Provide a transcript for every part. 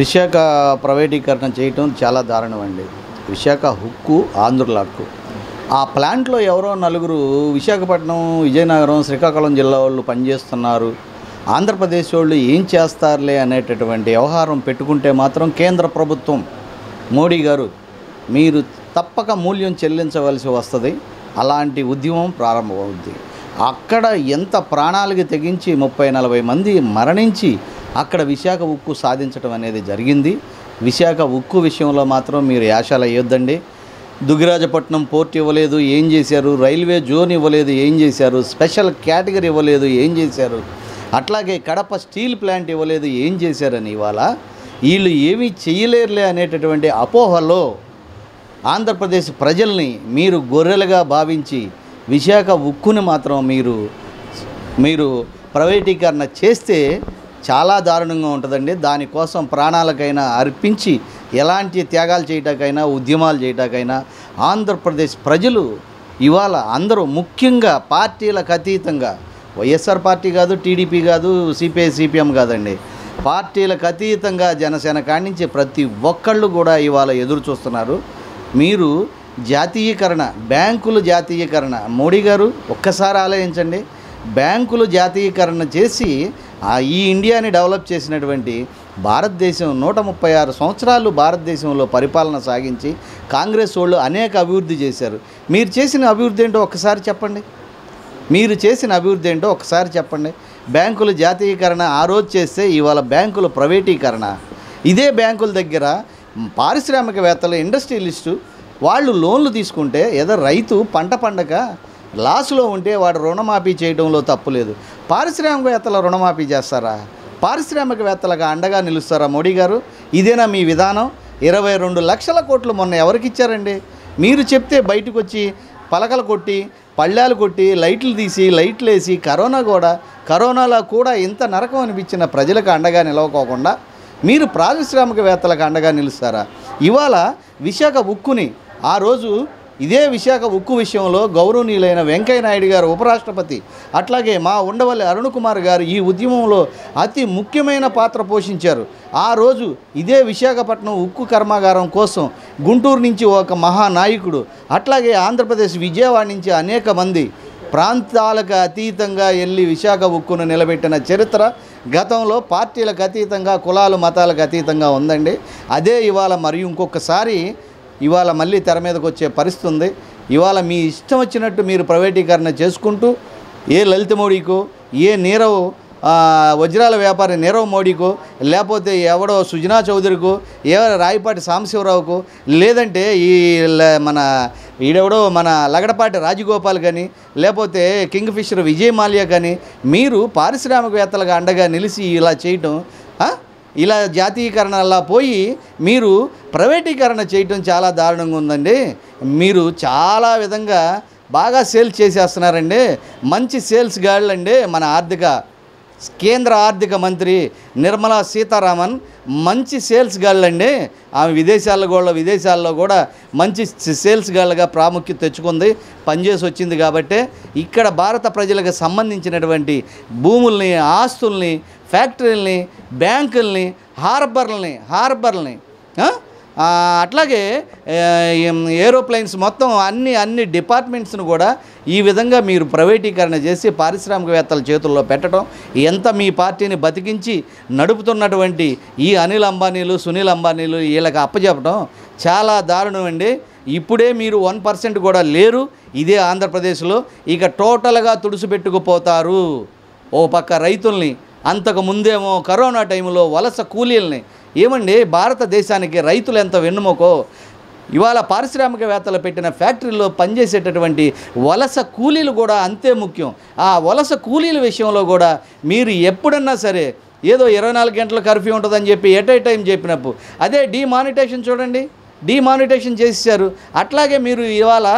విశాఖ ప్రైవేటీకరణ చేయటం చాలా దారుణం అండి విశాఖ హుక్కు ఆంధ్రుల హక్కు ఆ ప్లాంట్లో ఎవరో నలుగురు విశాఖపట్నం విజయనగరం శ్రీకాకుళం జిల్లా వాళ్ళు పనిచేస్తున్నారు. ఆంధ్రప్రదేశ్ వాళ్ళు ఏం చేస్తారులే అనేటటువంటి వ్యవహారం పెట్టుకుంటే మాత్రం కేంద్ర ప్రభుత్వం మోడీ గారు మీరు తప్పక మూల్యం చెల్లించవలసి వస్తుంది. అలాంటి ఉద్యమం ప్రారంభమవుద్ది. అక్కడ ఎంత ప్రాణాలకి తెగించి ముప్పై నలభై మంది మరణించి అక్కడ విశాఖ ఉక్కు సాధించడం అనేది జరిగింది. విశాఖ ఉక్కు విషయంలో మాత్రం మీరు యాశాలు అయ్యొద్దండి దుగిరాజపట్నం పోర్ట్ ఇవ్వలేదు ఏం చేశారు? రైల్వే జోన్ ఇవ్వలేదు ఏం చేశారు? స్పెషల్ కేటగిరీ ఇవ్వలేదు ఏం చేశారు? అట్లాగే కడప స్టీల్ ప్లాంట్ ఇవ్వలేదు ఏం చేశారని ఇవాళ వీళ్ళు ఏమీ చేయలేరులే అనేటటువంటి అపోహలో ఆంధ్రప్రదేశ్ ప్రజల్ని మీరు గొర్రెలుగా భావించి విశాఖ ఉక్కుని మాత్రం మీరు మీరు ప్రైవేటీకరణ చేస్తే చాలా దారుణంగా ఉంటుందండి. దానికోసం ప్రాణాలకైనా అర్పించి ఎలాంటి త్యాగాలు చేయటాకైనా ఉద్యమాలు చేయటాకైనా ఆంధ్రప్రదేశ్ ప్రజలు ఇవాళ అందరూ ముఖ్యంగా పార్టీలకు అతీతంగా వైఎస్ఆర్ పార్టీ కాదు టీడీపీ కాదు సిపిఐ సిపిఎం కాదండి. పార్టీలకు అతీతంగా జనసేన కాడించి ప్రతి ఒక్కళ్ళు కూడా ఇవాళ ఎదురు చూస్తున్నారు. మీరు జాతీయకరణ బ్యాంకులు జాతీయకరణ మోడీ గారు ఒక్కసారి ఆలోచించండి బ్యాంకులు జాతీయకరణ చేసి ఈ ఇండియాని డెవలప్ చేసినటువంటి భారతదేశం నూట ముప్పై ఆరు సంవత్సరాలు భారతదేశంలో పరిపాలన సాగించి కాంగ్రెస్ వాళ్ళు అనేక అభివృద్ధి చేశారు. మీరు చేసిన అభివృద్ధి ఏంటో ఒక్కసారి చెప్పండి. మీరు చేసిన అభివృద్ధి ఏంటో ఒకసారి చెప్పండి. బ్యాంకుల జాతీయకరణ ఆ రోజు చేస్తే ఇవాళ బ్యాంకుల ప్రైవేటీకరణ. ఇదే బ్యాంకుల దగ్గర పారిశ్రామికవేత్తలు ఇండస్ట్రియలిస్టు వాళ్ళు లోన్లు తీసుకుంటే ఏదో రైతు పంట పండగ లాస్లో ఉంటే వాడు రుణమాఫీ చేయడంలో తప్పు లేదు. పారిశ్రామికవేత్తల రుణమాఫీ చేస్తారా? పారిశ్రామికవేత్తలకు అండగా నిలుస్తారా మోడీ గారు? ఇదేనా మీ విధానం? ఇరవై రెండు లక్షల కోట్లు మొన్న ఎవరికి ఇచ్చారండి? మీరు చెప్తే బయటకు వచ్చి పలకలు కొట్టి పళ్ళాలు కొట్టి లైట్లు తీసి లైట్లు వేసి కరోనా కూడా కరోనాలో కూడా ఇంత నరకం అనిపించిన ప్రజలకు అండగా నిలవకోకుండా మీరు పారిశ్రామికవేత్తలకు అండగా నిలుస్తారా? ఇవాళ విశాఖ ఉక్కుని ఆ రోజు ఇదే విశాఖ ఉక్కు విషయంలో గౌరవనీయులైన వెంకయ్య నాయుడు గారు ఉపరాష్ట్రపతి. అట్లాగే మా ఉండవల్లి అరుణ్ కుమార్ గారు ఈ ఉద్యమంలో అతి ముఖ్యమైన పాత్ర పోషించారు. ఆ రోజు ఇదే విశాఖపట్నం ఉక్కు కర్మాగారం కోసం గుంటూరు నుంచి ఒక మహానాయకుడు అట్లాగే ఆంధ్రప్రదేశ్ విజయవాడ నుంచి అనేక మంది ప్రాంతాలకు అతీతంగా వెళ్ళి విశాఖ ఉక్కును నిలబెట్టిన చరిత్ర గతంలో పార్టీలకు అతీతంగా కులాలు మతాలకు అతీతంగా ఉందండి. అదే ఇవాళ మరియు ఇంకొకసారి ఇవాళ మళ్ళీ తెర మీదకి వచ్చే పరిస్థితి ఉంది. ఇవాళ మీ ఇష్టం వచ్చినట్టు మీరు ప్రైవేటీకరణ చేసుకుంటూ ఏ లలిత మోడీకో ఏ నీరవ్ వజ్రాల వ్యాపారి నీరవ్ మోడీకో లేకపోతే ఎవడో సుజనా చౌదరికో ఏ రాయపాటి సాంబశివరావుకో లేదంటే ఈ మన ఈడెవడో మన లగడపాటి రాజగోపాల్ కానీ లేకపోతే కింగ్ ఫిషర్ విజయ్ మాల్యా కానీ మీరు పారిశ్రామికవేత్తలుగా అండగా నిలిచి ఇలా చేయటం ఇలా జాతీయకరణ అలా పోయి మీరు ప్రైవేటీకరణ చేయటం చాలా దారుణంగా ఉందండి. మీరు చాలా విధంగా బాగా సేల్స్ చేసేస్తున్నారండి. మంచి సేల్స్ గాళ్ళండి మన ఆర్థిక కేంద్ర ఆర్థిక మంత్రి నిర్మలా సీతారామన్ మంచి సేల్స్ గాళ్ళండి. ఆమె విదేశాల్లో కూడా విదేశాల్లో కూడా మంచి సేల్స్ గాళ్ళగా ప్రాముఖ్యత తెచ్చుకుంది. పనిచేసి వచ్చింది కాబట్టి ఇక్కడ భారత ప్రజలకు సంబంధించినటువంటి భూముల్ని ఆస్తుల్ని ఫ్యాక్టరీల్ని బ్యాంకుల్ని హార్బర్లని హార్బర్లని అట్లాగే ఏరోప్లైన్స్ మొత్తం అన్ని అన్ని డిపార్ట్మెంట్స్ను కూడా ఈ విధంగా మీరు ప్రైవేటీకరణ చేసి పారిశ్రామికవేత్తల చేతుల్లో పెట్టడం ఎంత మీ పార్టీని బతికించి నడుపుతున్నటువంటి ఈ అనిల్ అంబానీలు సునీల్ అంబానీలు వీళ్ళకి అప్పచెప్పడం చాలా దారుణం అండి. ఇప్పుడే మీరు వన్ పర్సెంట్ కూడా లేరు ఇదే ఆంధ్రప్రదేశ్లో. ఇక టోటల్గా తుడిసిపెట్టుకుపోతారు. ఓ పక్క రైతుల్ని అంతకు ముందేమో కరోనా టైంలో వలస కూలీల్ని ఏమండి భారతదేశానికి రైతులు ఎంత వెన్నుమోకో? ఇవాళ పారిశ్రామికవేత్తలు పెట్టిన ఫ్యాక్టరీలో పనిచేసేటటువంటి వలస కూలీలు కూడా అంతే ముఖ్యం. ఆ వలస కూలీల విషయంలో కూడా మీరు ఎప్పుడన్నా సరే ఏదో ఇరవై నాలుగు గంటల కర్ఫ్యూ ఉంటుందని చెప్పి ఎట్ ఏ టైం చెప్పినప్పుడు అదే డిమానిటేషన్ చూడండి. డిమానిటేషన్ చేశారు అట్లాగే మీరు ఇవాళ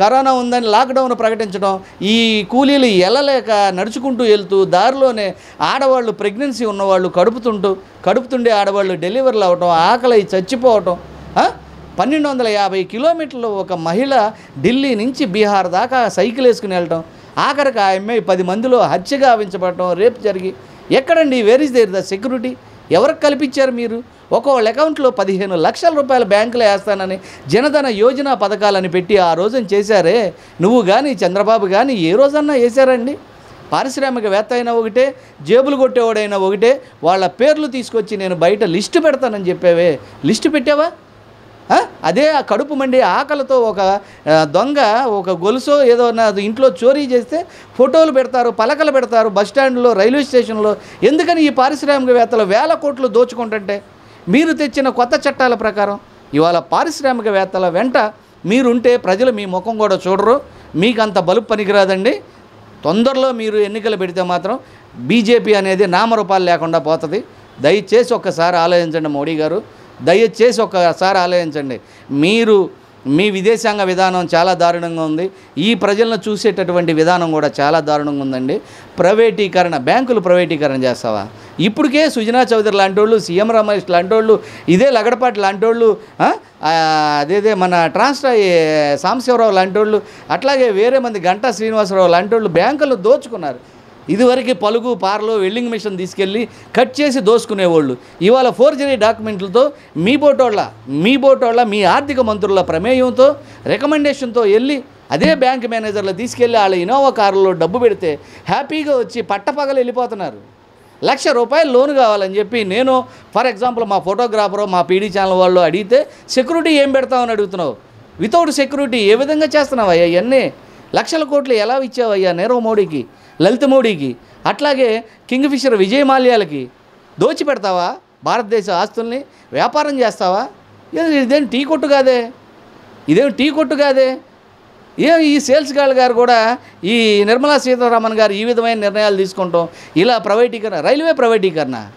కరోనా ఉందని లాక్డౌన్ ప్రకటించడం ఈ కూలీలు వెళ్ళలేక నడుచుకుంటూ వెళ్తూ దారిలోనే ఆడవాళ్ళు ప్రెగ్నెన్సీ ఉన్నవాళ్ళు కడుపుతుంటూ కడుపుతుండే ఆడవాళ్ళు డెలివరీలు అవ్వటం ఆకలి చచ్చిపోవటం పన్నెండు వందల యాభై కిలోమీటర్లు ఒక మహిళ ఢిల్లీ నుంచి బీహార్ దాకా సైకిల్ వేసుకుని వెళ్ళటం ఆఖరికి ఆ అమ్మాయి పది మందిలో హత్య గావించబడటం రేపు జరిగి ఎక్కడండి where is there the security ఎవరికి కల్పించారు మీరు? ఒక్కొక్కళ్ళ అకౌంట్లో పదిహేను లక్షల రూపాయల బ్యాంకులో వేస్తానని జనధన యోజన పథకాలని పెట్టి ఆ రోజున చేశారే నువ్వు కానీ చంద్రబాబు కానీ ఏ రోజన్నా వేశారండి? పారిశ్రామికవేత్త అయినా ఒకటే జేబులు కొట్టేవాడైనా ఒకటే వాళ్ళ పేర్లు తీసుకొచ్చి నేను బయట లిస్టు పెడతానని చెప్పావే. లిస్టు పెట్టావా? అదే ఆ కడుపు మండి ఆకలితో ఒక దొంగ ఒక గొలుసో ఏదో నా ఇంట్లో చోరీ చేస్తే ఫోటోలు పెడతారు పలకలు పెడతారు బస్ స్టాండ్లో రైల్వే స్టేషన్లో. ఎందుకని ఈ పారిశ్రామికవేత్తలు వేల కోట్లు దోచుకుంటుంటే? మీరు తెచ్చిన కొత్త చట్టాల ప్రకారం ఇవాళ పారిశ్రామికవేత్తల వెంట మీరుంటే ప్రజలు మీ ముఖం కూడా చూడరు. మీకు అంత బలుపు పనికిరాదండి. తొందరలో మీరు ఎన్నికలు పెడితే మాత్రం బీజేపీ అనేది నామరూపాలు లేకుండా పోతుంది. దయచేసి ఒక్కసారి ఆలోచించండి మోడీ గారు. దయచేసి ఒకసారి ఆలోచించండి. మీరు మీ విదేశాంగ విధానం చాలా దారుణంగా ఉంది. ఈ ప్రజలను చూసేటటువంటి విధానం కూడా చాలా దారుణంగా ఉందండి. ప్రైవేటీకరణ బ్యాంకులు ప్రైవేటీకరణ చేస్తావా? ఇప్పటికే సుజనా చౌదరి లాంటి వాళ్ళు సీఎం రమేష్ లాంటి వాళ్ళు ఇదే లగడపాటి లాంటి వాళ్ళు అదేదే మన ట్రాన్స్ఫర్ సాంబశివరావు లాంటి వాళ్ళు అట్లాగే వేరే మంది గంటా శ్రీనివాసరావు లాంటి వాళ్ళు బ్యాంకులు దోచుకున్నారు. ఇదివరకు పలుగు పార్లు వెల్డింగ్ మిషన్ తీసుకెళ్ళి కట్ చేసి దోసుకునేవాళ్ళు. ఇవాళ ఫోర్జరీ డాక్యుమెంట్లతో మీ బోటోళ్ళ మీ బోటోళ్ళ మీ ఆర్థిక మంత్రుల ప్రమేయంతో రికమెండేషన్తో వెళ్ళి అదే బ్యాంక్ మేనేజర్లు తీసుకెళ్ళి వాళ్ళ ఇనోవా కారులో డబ్బు పెడితే హ్యాపీగా వచ్చి పట్టపగలు వెళ్ళిపోతున్నారు. లక్ష రూపాయలు లోన్ కావాలని చెప్పి నేను ఫర్ ఎగ్జాంపుల్ మా ఫోటోగ్రాఫరు మా పీడీ ఛానల్ వాళ్ళు అడిగితే సెక్యూరిటీ ఏం పెడతామని అడుగుతున్నావు. వితౌట్ సెక్యూరిటీ ఏ విధంగా చేస్తున్నావు అయ్యా ఇవన్నీ లక్షల కోట్లు ఎలా ఇచ్చావయ్యా? నీరవ్ మోడీకి. లలిత మోడీకి అట్లాగే కింగ్ఫిషర్ దోచి పెడతావా? భారతదేశ ఆస్తుల్ని వ్యాపారం చేస్తావా? ఇదేం టీ కొట్టు కాదే? ఇదేం టీ కొట్టు కాదే? ఏం ఈ సేల్స్ గాళ్ళు గారు కూడా ఈ నిర్మలా సీతారామన్ గారు ఈ విధమైన నిర్ణయాలు తీసుకుంటాం. ఇలా ప్రైవేటీకరణ రైల్వే ప్రైవేటీకరణ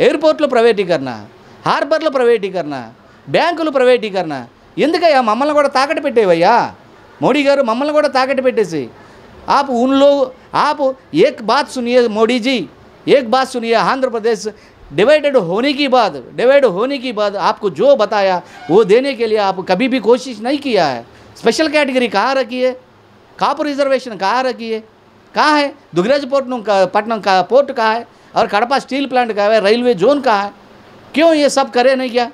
ఎయిర్పోర్ట్లు ప్రైవేటీకరణ హార్బర్లు ప్రైవేటీకరణ బ్యాంకులు ప్రైవేటీకరణ. ఎందుకయ్యా? మమ్మల్ని కూడా తాకట్టు పెట్టేవయ్యా? మోడీ గారు మమ్మల్ని కూడా తాకట్టు పెట్టేసి ఆ ఊళ్ళో आप एक बात सुनिए मोदी जी, एक बात सुनिए, आंध्र प्रदेश डिवाइडेड होने की बाद डिवाइड होने की बाद आपको जो बताया, वो देने के लिए आप कभी भी कोशिश नहीं किया है। स्पेशल कैटेगरी कहाँ रखी है? काप रिजर्वेशन कहाँ रखी है? कहाँ है? दुगराज पोर्ट पटनम का पोर्ट कहाँ है? और कड़पा स्टील प्लांट कहाँ है? रेलवे जोन कहाँ है? क्यों ये सब करे नहीं क्या?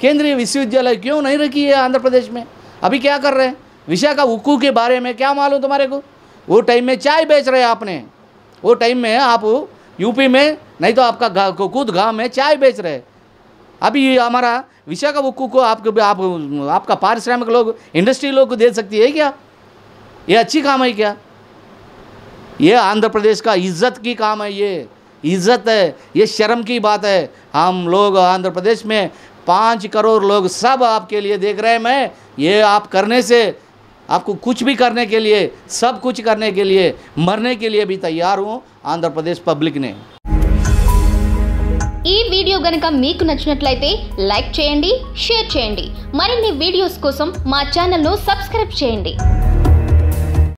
केंद्रीय विश्वविद्यालय क्यों नहीं रखी है आंध्र प्रदेश में? अभी क्या कर रहे हैं? विशाखा उक्कू के बारे में क्या मालूम तुम्हारे को? वो टाइम में चाय बेच रहे हैं आपने। वो टाइम में आप यूपी में, नहीं तो आपका गा- खुद गाँव में चाय बेच रहे अभी हमारा विशाखा बुक्कू को आपको आप, आपका पारिश्रमिक लोग इंडस्ट्री लोग को दे सकती है क्या? ये अच्छी काम है क्या? ये आंध्र प्रदेश का इज़्ज़त की काम है ये। इज़्ज़त है, ये शर्म की बात है। हम लोग आंध्र प्रदेश में पाँच करोड़ लोग सब आपके लिए देख रहे हैं। मैं, ये आप करने से आपको कुछ भी करने के लिए सब कुछ करने के लिए मरने के लिए भी तैयार हूँ आंध्र प्रदेश पब्लिक ने ఈ వీడియో గనుక మీకు నచ్చినట్లయితే లైక్ చేయండి షేర్ చేయండి మరిన్ని వీడియోస్ కోసం మా ఛానల్ను సబ్స్క్రైబ్ చేయండి